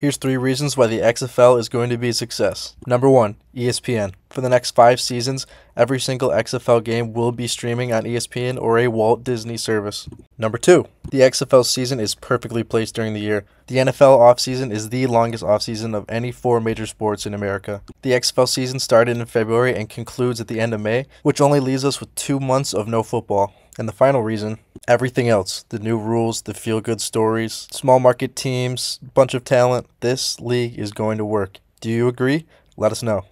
Here's three reasons why the XFL is going to be a success. Number one, ESPN. For the next five seasons, every single XFL game will be streaming on ESPN or a Walt Disney service. Number two, the XFL season is perfectly placed during the year. The NFL offseason is the longest offseason of any four major sports in America. The XFL season started in February and concludes at the end of May, which only leaves us with two months of no football. And the final reason, everything else the new rules, the feel good stories, small market teams, bunch of talent this league is going to work. Do you agree? Let us know.